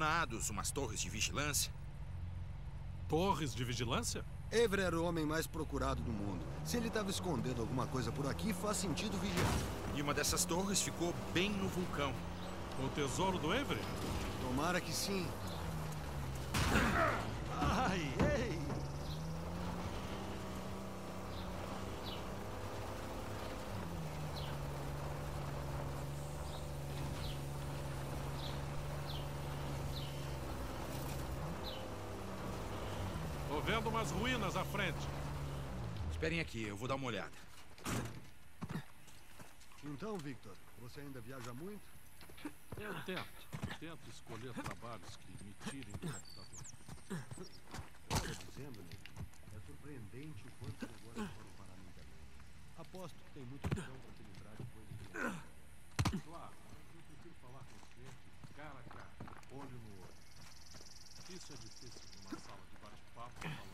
abandonados, umas torres de vigilância. Torres de vigilância? Avery era o homem mais procurado do mundo. Se ele estava escondendo alguma coisa por aqui, faz sentido vigiar. E uma dessas torres ficou bem no vulcão. O tesouro do Avery? Tomara que sim. Ai, ei! Ruínas à frente. Esperem aqui, eu vou dar uma olhada. Então, Victor, você ainda viaja muito? Eu tento. Tento escolher trabalhos que me tirem do computador. Estou dizendo, Ney, é surpreendente o quanto negócios foram parar na internet. Aposto que tem muito opção para te livrar de coisas de Claro, mas eu prefiro falar com os clientes cara a cara, olho no olho. Isso é difícil numa sala de bate-papo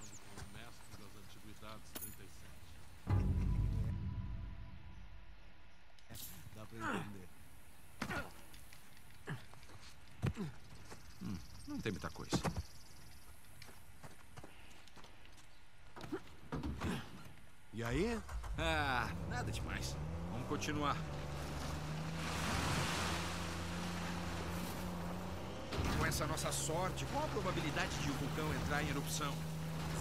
tem muita coisa. E aí? Ah, nada demais. Vamos continuar. Com essa nossa sorte, qual a probabilidade de o vulcão entrar em erupção?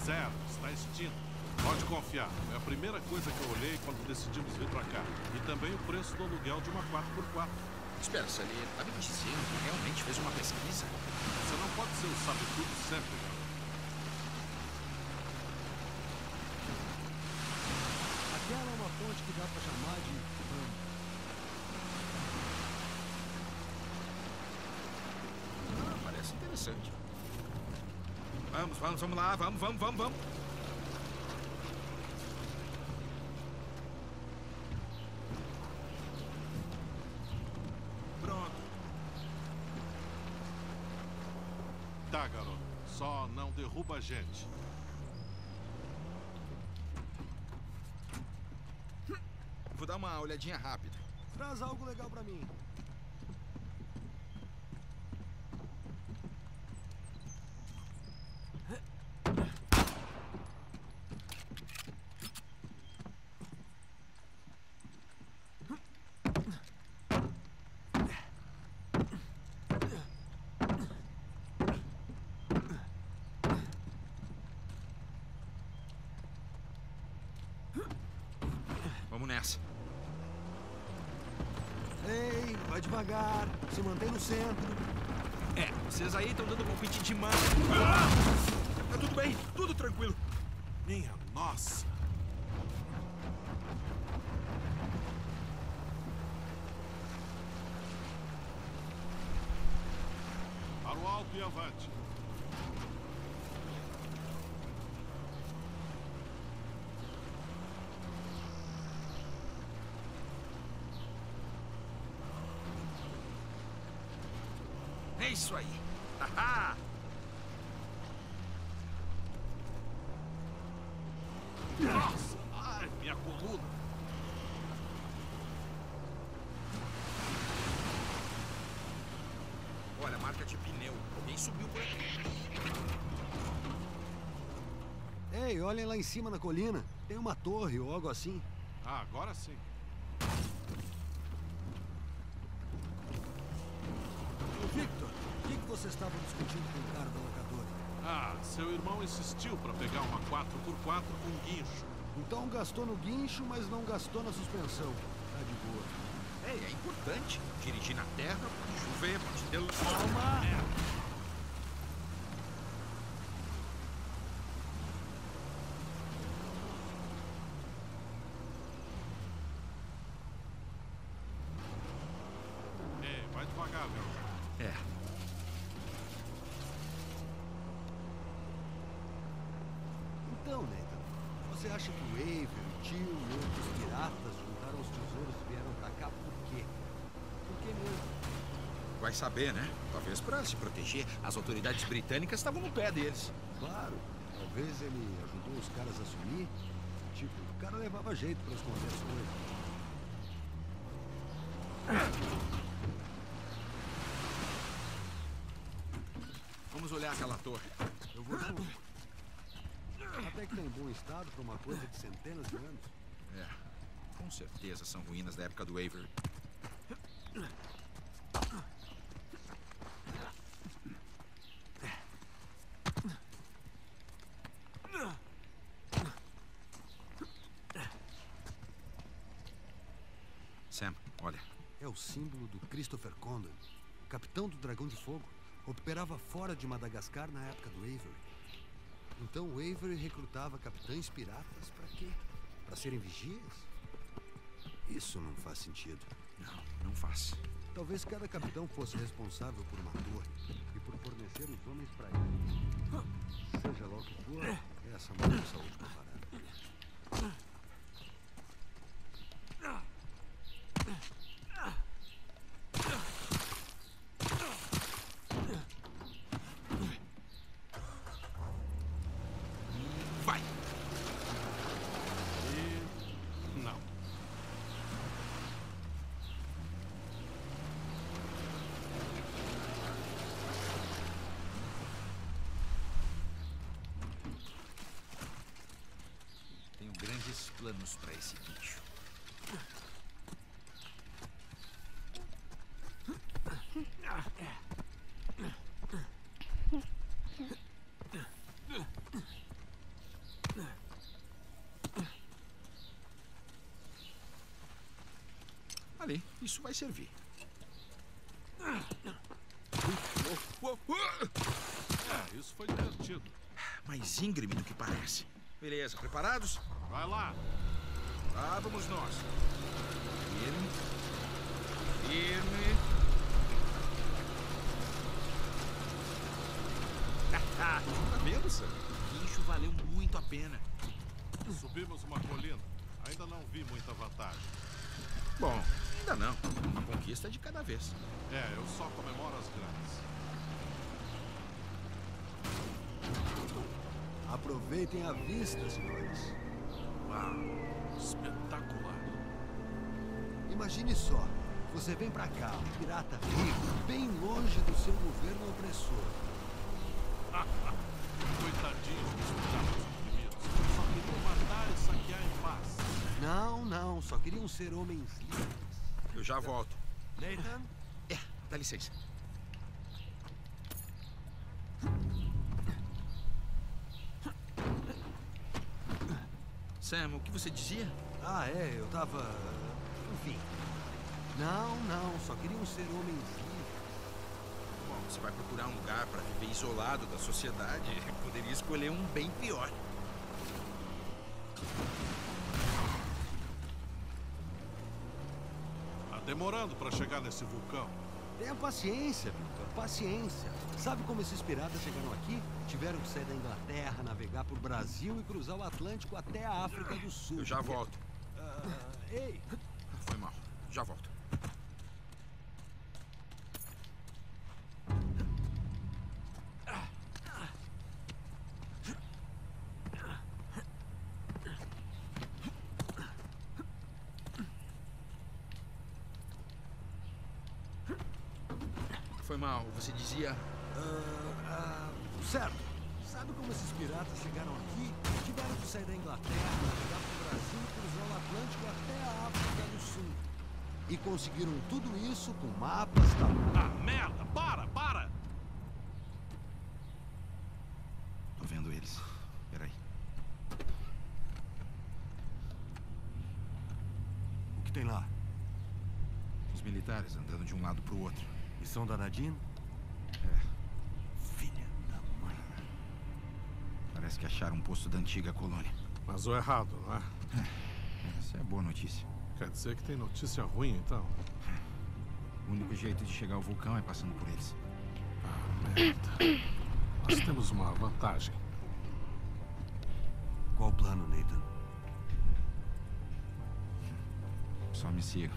Zero, está extinto. Pode confiar. É a primeira coisa que eu olhei quando decidimos vir pra cá. E também o preço do aluguel de uma 4x4. Espera, Sally, tá me dizendo que realmente fez uma pesquisa? Você não pode ser o sabe-tudo sempre, garoto. Aquela é uma ponte que dá para chamar de. Ah, parece interessante. Vamos, vamos, vamos lá, vamos, vamos, vamos, vamos. Pronto. Tá, garoto. Só não derruba a gente. Vou dar uma olhadinha rápida. Traz algo legal para mim. Vamos nessa. Ei, vai devagar. Se mantém no centro. É, vocês aí estão dando palpite demais. Ah! Tá tudo bem, tudo tranquilo. Minha nossa! Para o alto e avante. É isso aí. Haha! Nossa! Ai, minha coluna! Olha, marca de pneu. Alguém subiu por aqui. Ei, olhem lá em cima na colina. Tem uma torre ou algo assim. Ah, agora sim. Ô, Victor, o que, que você estava discutindo com o cara da locadora? Ah, seu irmão insistiu para pegar uma 4x4 com guincho. Então gastou no guincho, mas não gastou na suspensão. Tá de boa. É, é importante. Dirigir na terra, pode chover, pode ter... Calma! É, vai devagar, garoto. É. Então, Nathan, você acha que o Avery, o tio e outros piratas juntaram os tesouros e vieram pra cá por quê? Por que mesmo? Vai saber, né? Talvez para se proteger. As autoridades britânicas estavam no pé deles. Claro, talvez ele ajudou os caras a sumir. Tipo, o cara levava jeito pra esconder as coisas. Vamos olhar aquela torre. Eu vou. Até que tá em bom estado para uma coisa de centenas de anos. É, com certeza são ruínas da época do Avery. Sam, olha. É o símbolo do Christopher Condon, capitão do Dragão de Fogo. Operava fora de Madagascar na época do Avery. Então o Avery recrutava capitães piratas para quê? Para serem vigias? Isso não faz sentido. Não, não faz. Talvez cada capitão fosse responsável por uma torre e por fornecer os homens para ele. Seja lá o que for, essa não é essa última parada. Vai! E. Não. Tenho grandes planos para esse bicho. Ali, isso vai servir. É, isso foi divertido. Mais íngreme do que parece. Beleza, preparados? Vai lá. Lá vamos nós. Firme. Firme. tá vendo, Sam? O guincho valeu muito a pena. Subimos uma colina. Ainda não vi muita vantagem. Bom, ainda não. Uma conquista de cada vez. É, eu só comemoro as grandes. Aproveitem a vista, senhores. Uau, espetacular. Imagine só, você vem pra cá, um pirata rico, bem longe do seu governo opressor. Coitadinhos dos piratas oprimidos. Só queriam matar e saquear em paz. Não, não, só queriam ser homens livres. Eu já volto. Nathan? É, dá licença. Sam, o que você dizia? Ah, é, eu tava. Enfim. Não, não, só queriam ser homens livres. Bom, você vai procurar um lugar para viver isolado da sociedade. Poderia escolher um bem pior. Tá demorando pra chegar nesse vulcão. Tenha paciência, Victor, paciência. Sabe como esses piratas chegaram aqui? Tiveram que sair da Inglaterra, navegar por Brasil e cruzar o Atlântico até a África do Sul. Eu já volto. Ah, ei, Foi mal. Já volto. Dizia. ah, ah, certo. Sabe como esses piratas chegaram aqui? Tiveram que sair da Inglaterra, navegar pro Brasil e cruzar o Atlântico até a África do Sul. E conseguiram tudo isso com mapas, tá? Ah, merda! Para, para! Tô vendo eles. Peraí. O que tem lá? Os militares andando de um lado pro outro. E são da Nadine? É. Filha da mãe. Acharam um posto da antiga colônia. Mas o errado, não é? Essa é boa notícia. Quer dizer que tem notícia ruim, então? O único jeito de chegar ao vulcão é passando por eles. Ah, merda. Nós temos uma vantagem. Qual o plano, Nathan? Só me sigam.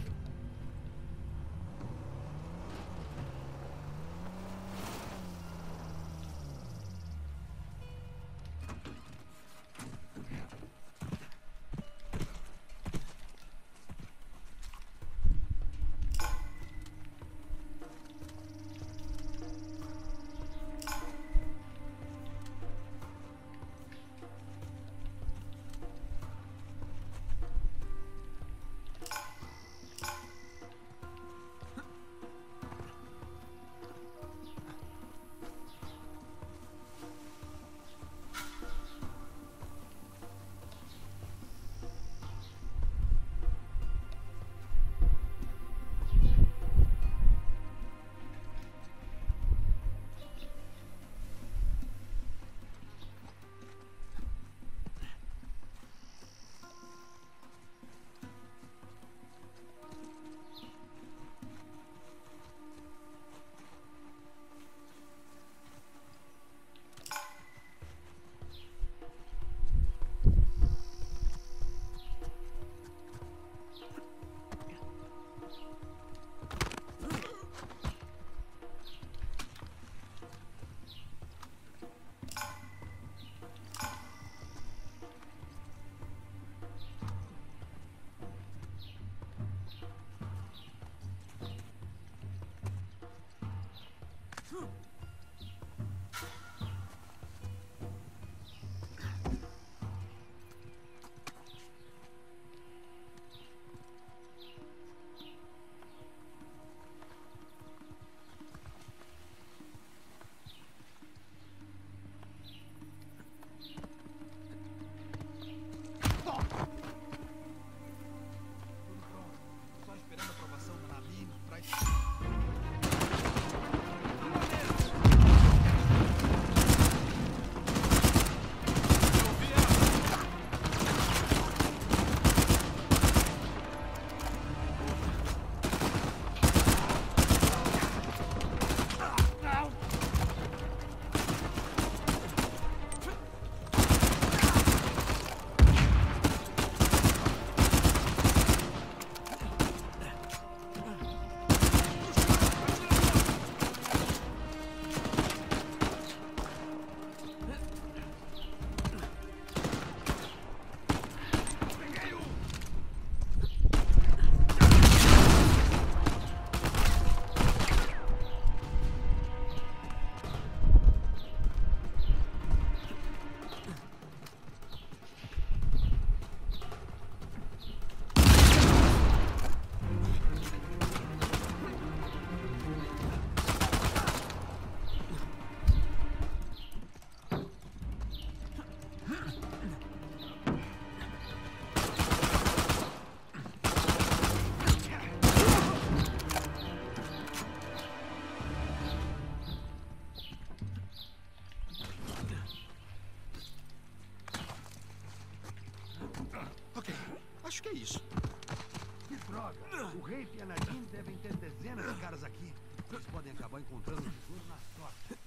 Encontrando o tesouro na sorte.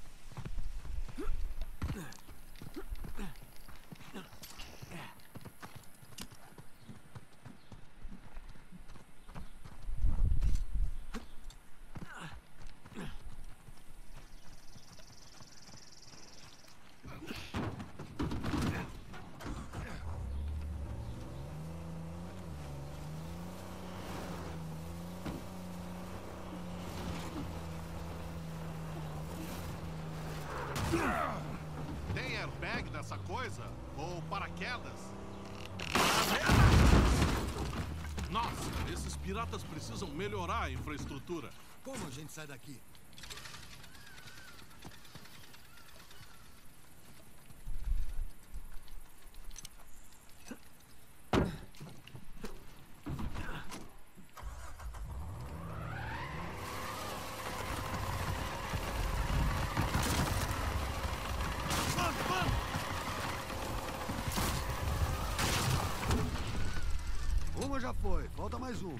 Tem airbag nessa coisa? Ou paraquedas? Nossa, esses piratas precisam melhorar a infraestrutura. Como a gente sai daqui? Uma já foi, falta mais uma.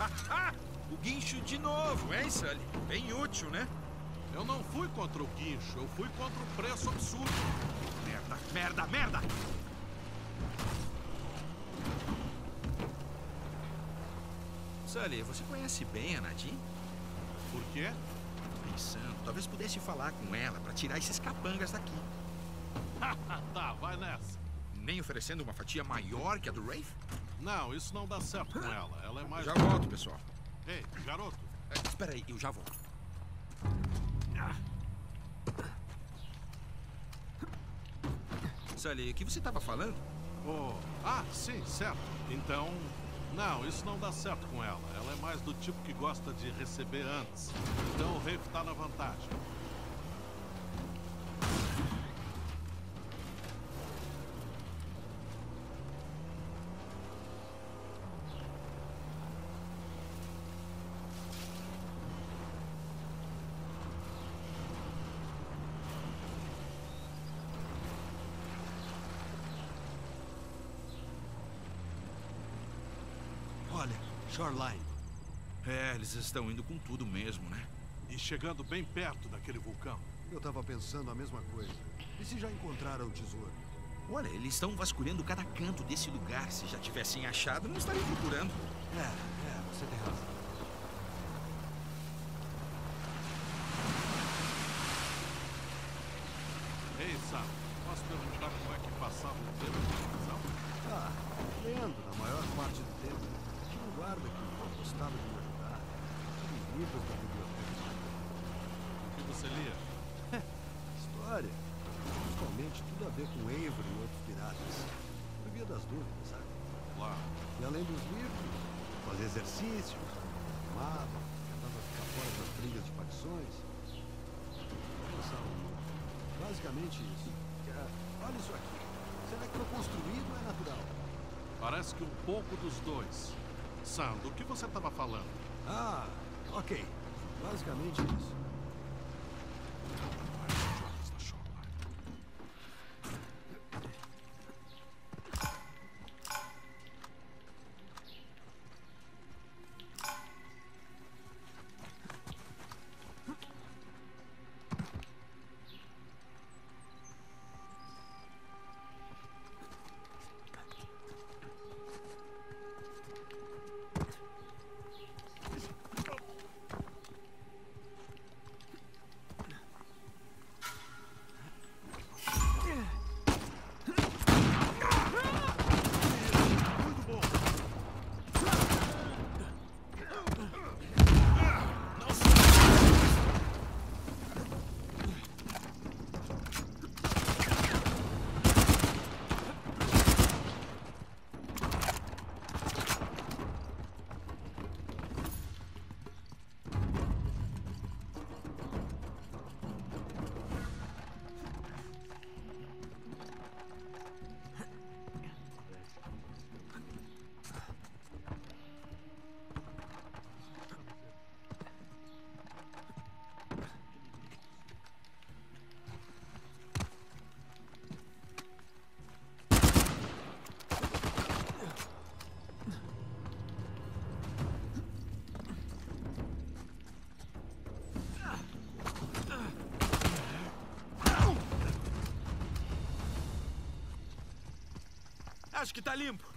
Ah, ah! O guincho de novo, hein, Sully? Bem útil, né? Eu não fui contra o guincho, eu fui contra o preço absurdo. Merda, merda, merda! Sully, você conhece bem a Nadine? Por quê? Pensando, talvez pudesse falar com ela pra tirar esses capangas daqui. tá, vai nessa. Nem oferecendo uma fatia maior que a do Rafe? Não, isso não dá certo com ela. Ela é mais. Já volto, pessoal. Ei, garoto, espera aí, eu já volto. Sully, o que você estava falando? Oh, ah, sim, certo. Então, não, isso não dá certo com ela. Ela é mais do tipo que gosta de receber antes. Então o Rafe tá na vantagem. Olha, Shoreline. É, eles estão indo com tudo mesmo, né? E chegando bem perto daquele vulcão. Eu tava pensando a mesma coisa. E se já encontraram o tesouro? Olha, eles estão vasculhando cada canto desse lugar. Se já tivessem achado, não estariam procurando. É, é, você tem razão. Ei, Sam, posso perguntar como é que passava o tempo de prisão? Ah, lendo na maior parte do tempo. Guarda que gostava de me ajudar. Os livros da biblioteca. O que você lia? História. Principalmente tudo a ver com Avery e outros piratas. Por via das dúvidas, sabe? Claro. E além dos livros, fazia exercícios, fumava, tentava ficar fora das brigas de facções. Pensava muito. Basicamente isso. Olha isso aqui. Será que foi construído ou é natural? Parece que um pouco dos dois. Sam, do que você estava falando? Ah, ok. Basicamente isso. Acho que tá limpo.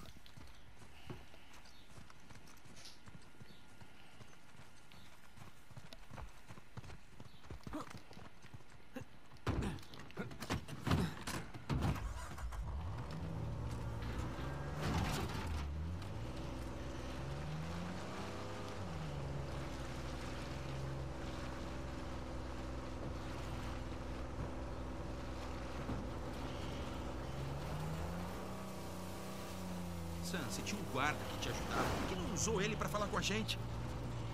Sam, você tinha um guarda que te ajudava. Por que não usou ele pra falar com a gente?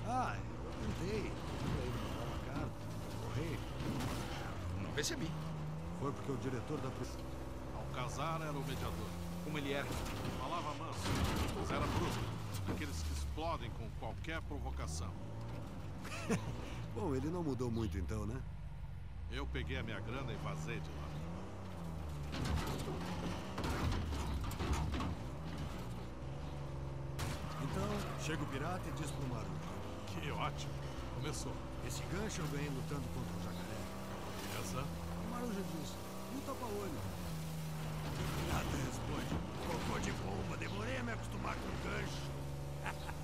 Ah, eu tentei. Mandar uma carta. Correio. Não percebi. Foi porque o diretor da prisão. Alcazar era o mediador. Como ele era. Falava manso, mas era brusco. Daqueles que explodem com qualquer provocação. Bom, ele não mudou muito então, né? Eu peguei a minha grana e vazei de lá. Então, chega o pirata e diz pro Marujo. Que ótimo. Começou. Esse gancho eu ganhei lutando contra o jacaré. Essa? O Marujo diz, luta pra olho. O pirata responde, cocô de bomba, demorei a me acostumar com o gancho.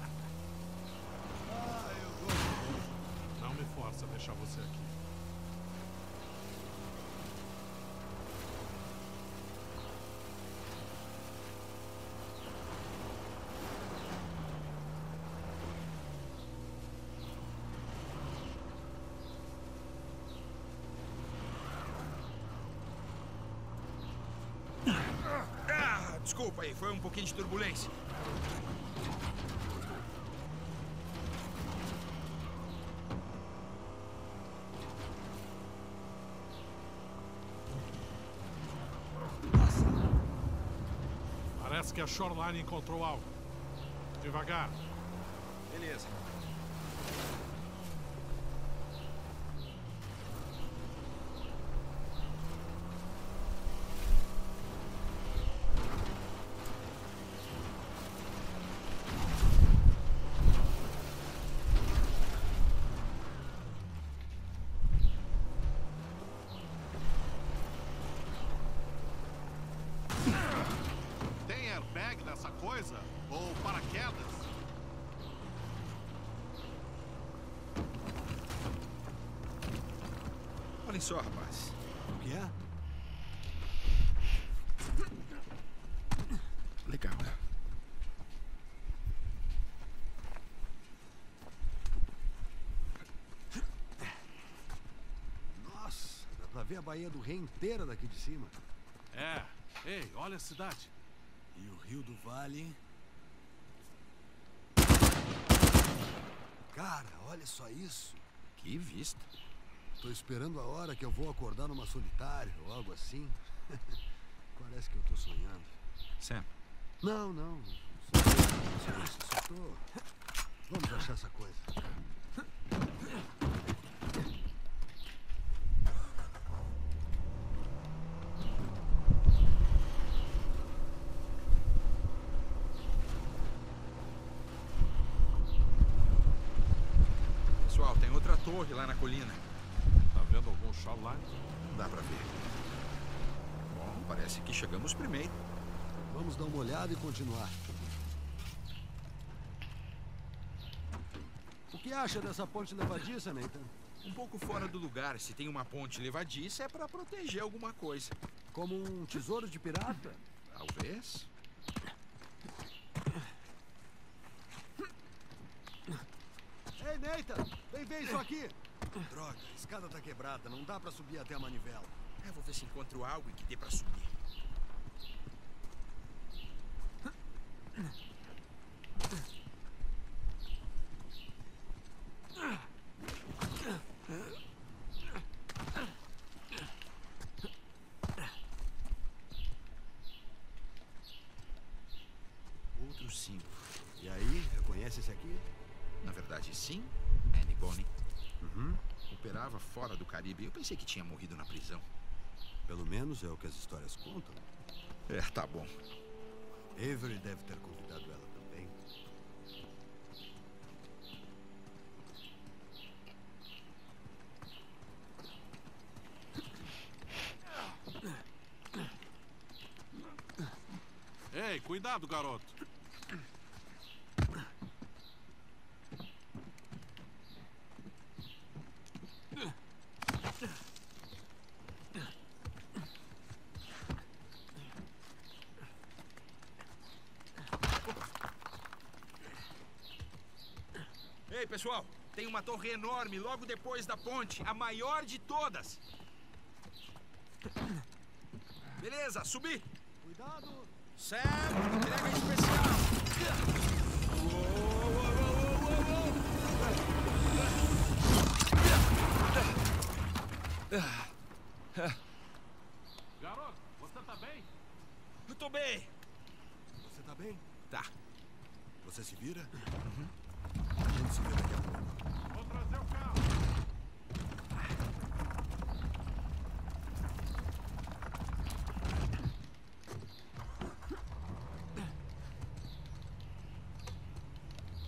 ah, eu gosto. Não me força a deixar você aqui. Ah, desculpa aí, foi um pouquinho de turbulência. Parece que a Shoreline encontrou algo. Devagar. Beleza. Tem airbag nessa coisa? Ou paraquedas? Olhem só, rapaz. O que é? Legal. Nossa, dá pra ver a Baía do Rei inteira daqui de cima. É. Ei, olha a cidade. E o Rio do Vale. Cara, olha só isso. Que vista. Tô esperando a hora que eu vou acordar numa solitária ou algo assim. Parece que eu tô sonhando. Sam, Não, não. Só, tô. Vamos achar essa coisa. pessoal, tem outra torre lá na colina. Shoreline? Não dá pra ver. Bom, parece que chegamos primeiro. Vamos dar uma olhada e continuar. O que acha dessa ponte levadiça, Nathan? Um pouco fora do lugar. Se tem uma ponte levadiça, é pra proteger alguma coisa. Como um tesouro de pirata? Talvez. Ei, Nathan! Vem ver isso aqui! Droga, a escada tá quebrada, não dá pra subir até a manivela. É, vou ver se encontro algo que dê pra subir. Outro símbolo. E aí, reconhece esse aqui? Na verdade, sim. Annie Bonny. Operava fora do Caribe. Eu pensei que tinha morrido na prisão. Pelo menos é o que as histórias contam. É, tá bom. Avery deve ter convidado ela também. Ei, cuidado, garoto. Ei, pessoal, tem uma torre enorme logo depois da ponte, a maior de todas. Beleza, subi. Cuidado! Sam, entrega especial. Garoto, você tá bem? Eu tô bem. Você tá bem? Tá. Você se vira? A gente se vê daqui a pouco. Vou trazer o carro.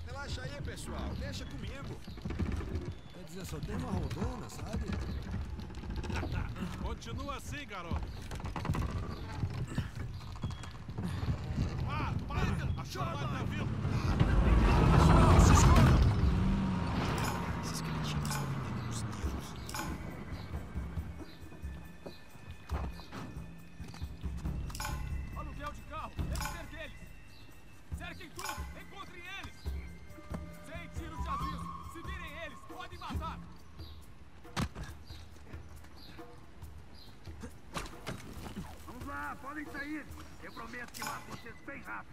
Relaxa aí, pessoal. Deixa comigo. Quer dizer, só tem uma rodona, sabe? Continua assim, garoto. Ah, para! A chuva vai podem sair. Eu prometo que mato vocês bem rápido.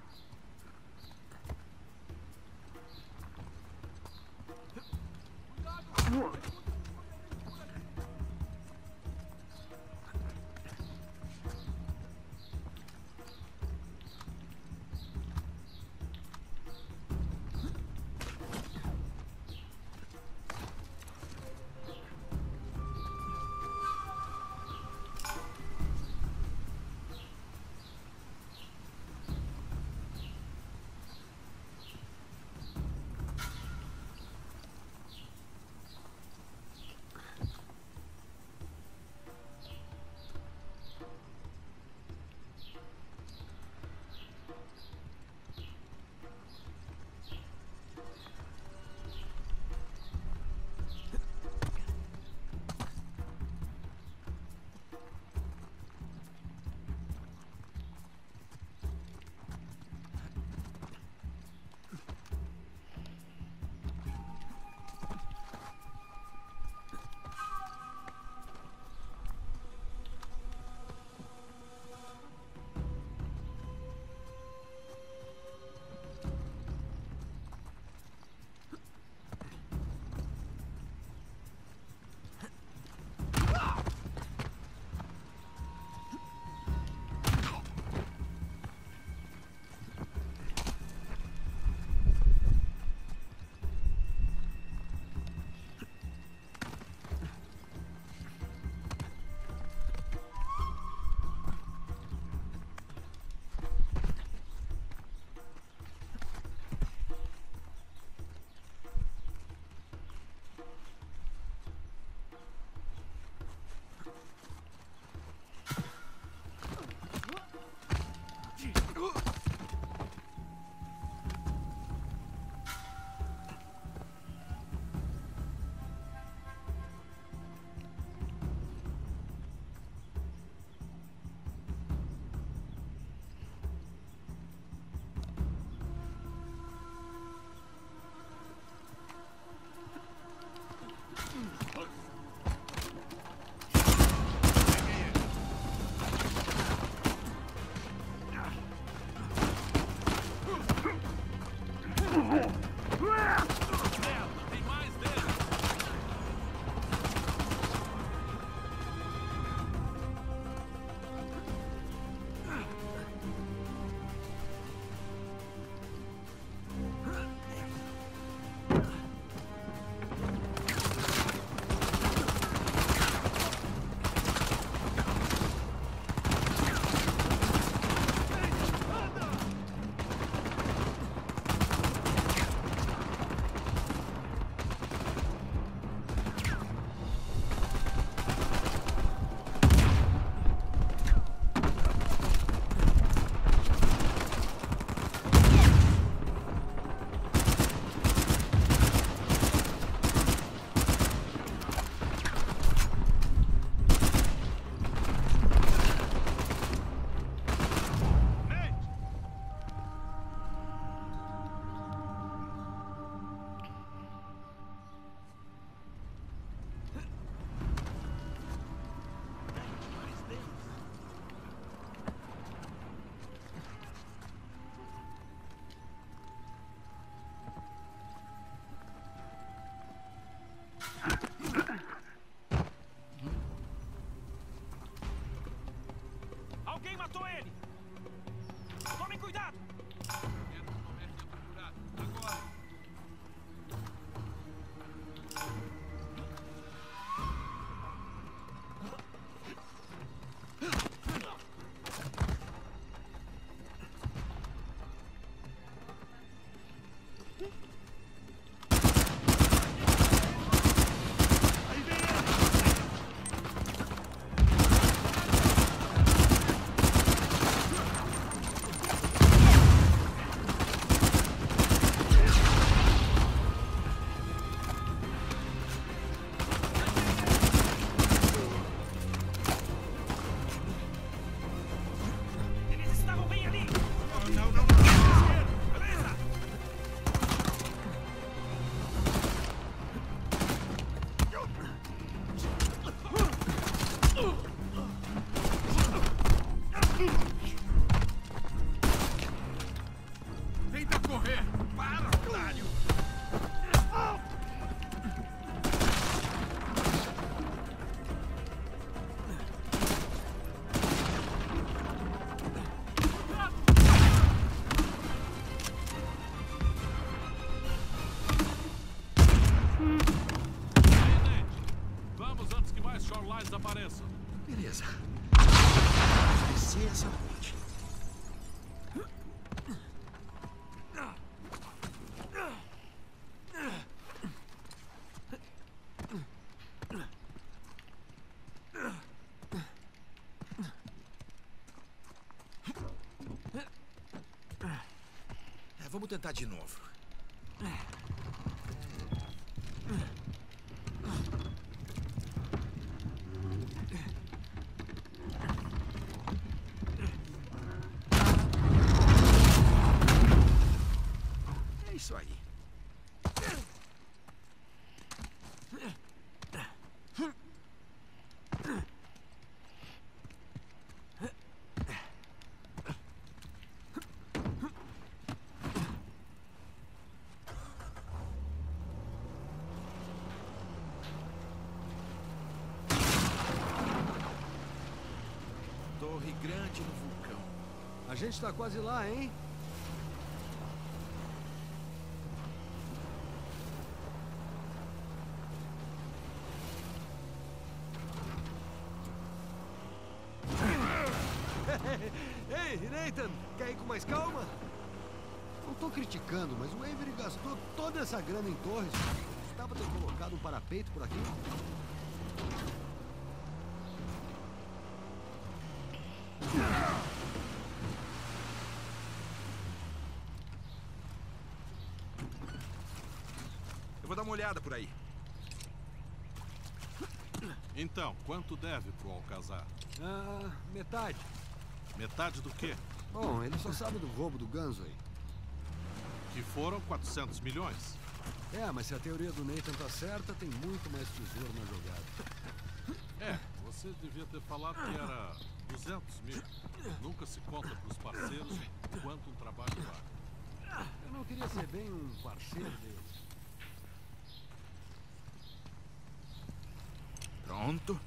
Vamos tentar de novo. É isso aí. Torre Grande no vulcão. A gente tá quase lá, hein? Ei, Nathan, quer ir com mais calma? Não tô criticando, mas o Avery gastou toda essa grana em torres. Estava ter colocado um parapeito por aqui? Eu vou dar uma olhada por aí. Então, quanto deve pro Alcazar? Ah, metade. Metade do quê? Bom, ele só sabe do roubo do Ganso aí. Que foram 400 milhões. É, mas se a teoria do Nathan tá certa, tem muito mais tesouro na jogada. É, você devia ter falado que era 200 mil. Nunca se conta pros parceiros quanto um trabalho vale. Eu não queria ser bem um parceiro deles. Pronto.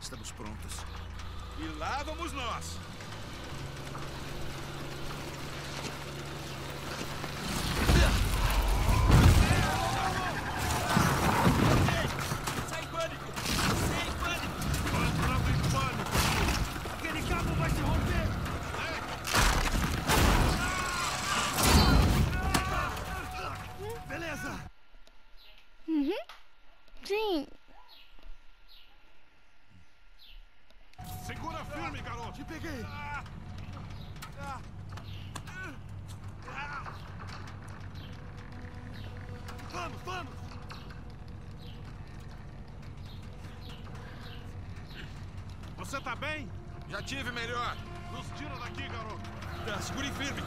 Estamos prontos. E lá vamos nós. Sai em pânico! Sai em pânico! Tô entrando em pânico! Aquele cabo vai se romper! Beleza! Sim. Segura firme, garoto! Te peguei! Vamos, vamos! Você tá bem? Já tive melhor. Nos tira daqui, garoto! Tá, segure firme.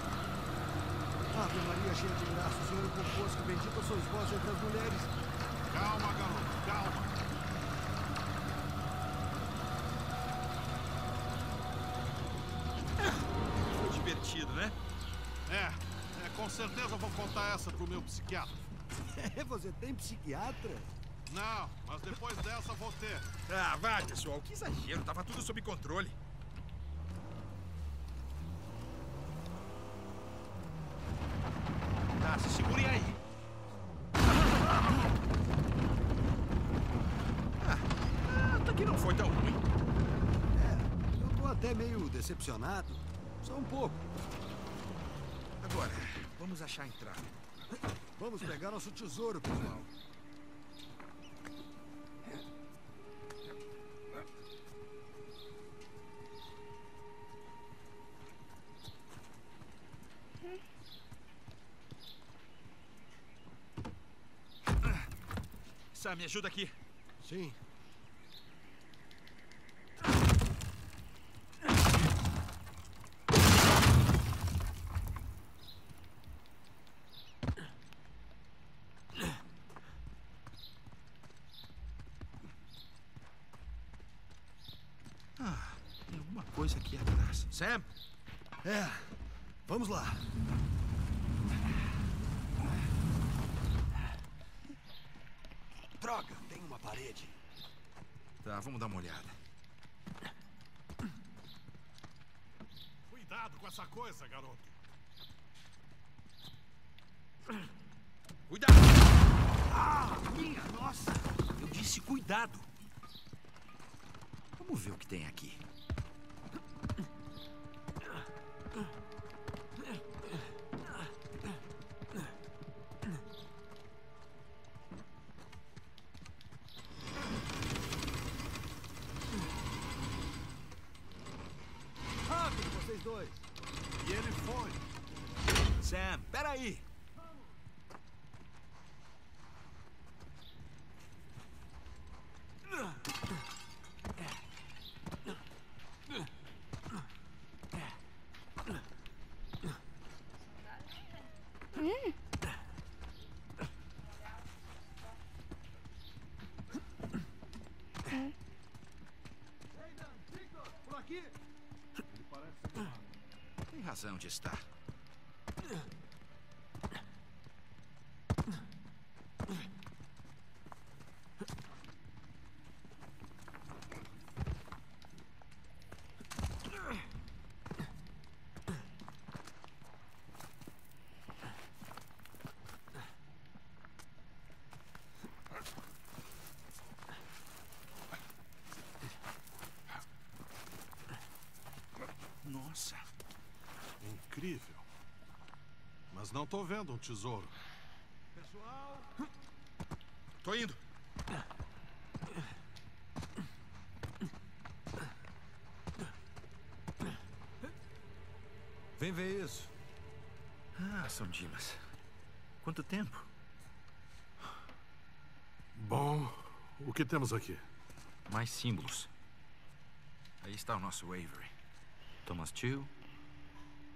Ave Maria cheia de graça, Senhor convosco, bendita sois vós entre as mulheres. Calma, garoto, calma! Foi divertido, né? É, é Com certeza vou contar essa pro meu psiquiatra. É, você tem psiquiatra? Não, mas depois dessa vou ter. Ah, vai, pessoal. Que exagero. Tava tudo sob controle. Tá, se segurem aí. Ah, até que não foi tão ruim. É, eu tô até meio decepcionado. Só um pouco. Agora, vamos achar a entrada. Vamos pegar nosso tesouro, pessoal. Sam, me ajuda aqui. Sim. Ah, tem alguma coisa aqui atrás. Sam! É, vamos lá. Droga, tem uma parede. Tá, vamos dar uma olhada. Cuidado com essa coisa, garoto. Cuidado! Ah, minha nossa! Eu disse cuidado. Vamos ver o que tem aqui. Razão de estar. Nossa, Incrível. Mas não tô vendo um tesouro. Pessoal, tô indo. vem ver isso. Ah, São Dimas. Quanto tempo? Bom, o que temos aqui? Mais símbolos. Aí está o nosso Avery. Thomas Tew.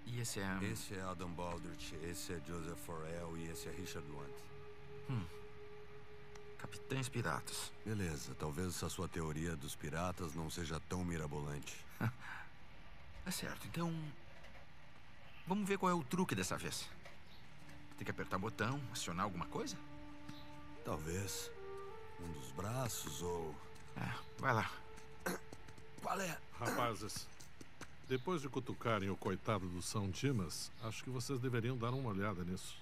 E esse é... Esse é Adam Baldrich, esse é Joseph Forel e esse é Richard Lunt. Capitães Piratas. Beleza, talvez essa sua teoria dos piratas não seja tão mirabolante. É certo, então... Vamos ver qual é o truque dessa vez. Tem que apertar botão, acionar alguma coisa? Talvez. Um dos braços ou. É, vai lá. Qual é? Rapazes, depois de cutucarem o coitado do São Dimas, acho que vocês deveriam dar uma olhada nisso.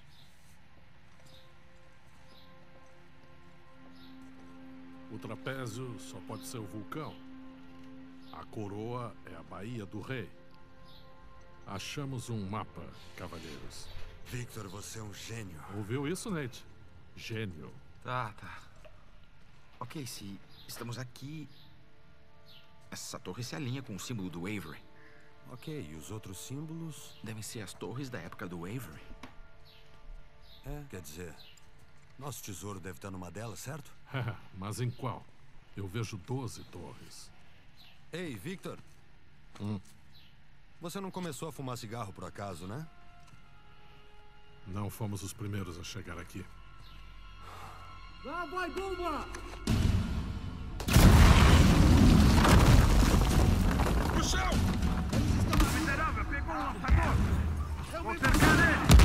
O trapézio só pode ser o vulcão. A coroa é a Baía do Rei. Achamos um mapa, cavalheiros. Victor, você é um gênio. Ouviu isso, Nate? Gênio. Tá, tá. Ok, se estamos aqui... Essa torre se alinha com o símbolo do Avery. Ok, e os outros símbolos? Devem ser as torres da época do Avery. É, quer dizer. Nosso tesouro deve estar numa delas, certo? Mas em qual? Eu vejo 12 torres. Ei, Victor. Hum. Você não começou a fumar cigarro por acaso, né? Não fomos os primeiros a chegar aqui. Lá vai bomba! No chão! Potenzjale!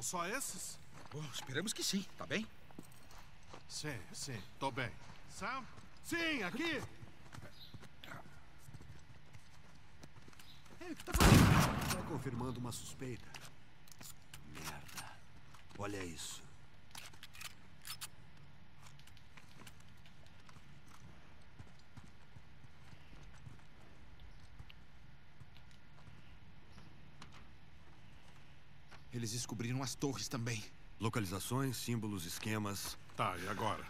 São só esses? Bom, esperamos que sim, tá bem? Sim, sim, tô bem. Sam? Sim, aqui! Ei, o que tá fazendo? Tá confirmando uma suspeita. Merda. Olha isso. Eles descobriram as torres também. Localizações, símbolos, esquemas. Tá, e agora?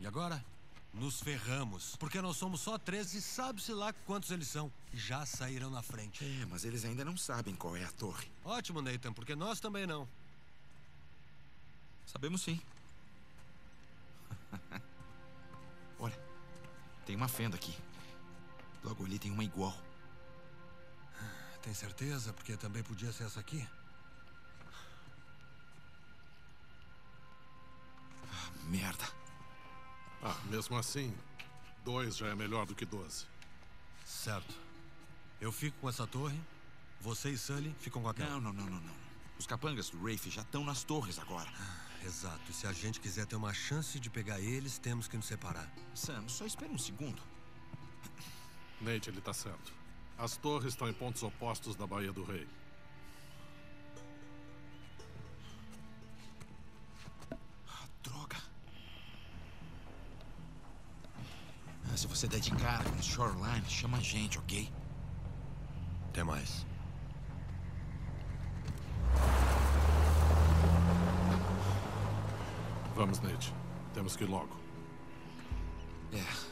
E agora? Nos ferramos. Porque nós somos só 13 e sabe-se lá quantos eles são. Já saíram na frente. É, mas eles ainda não sabem qual é a torre. Ótimo, Nathan, porque nós também não. Sabemos sim. Olha, tem uma fenda aqui. Logo ali tem uma igual. Tem certeza? Porque também podia ser essa aqui. Merda. Ah, mesmo assim, dois já é melhor do que doze. Certo. Eu fico com essa torre. Você e Sully ficam com aquela. Não, não, não, não, não. Os capangas do Rafe já estão nas torres agora. Exato. E se a gente quiser ter uma chance de pegar eles, temos que nos separar. Sam, só espera um segundo. Nate, ele tá certo. As torres estão em pontos opostos da Baía do Rei. Se você der de cara com o Shoreline, chama a gente, ok? Até mais. Vamos, Nate. Temos que ir logo. É.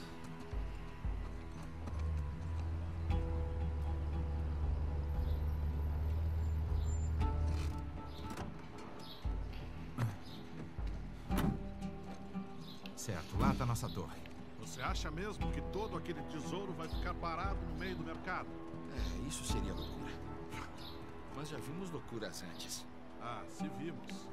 aquele tesouro vai ficar parado no meio do mercado? É, isso seria loucura. Mas já vimos loucuras antes. Ah, se vimos.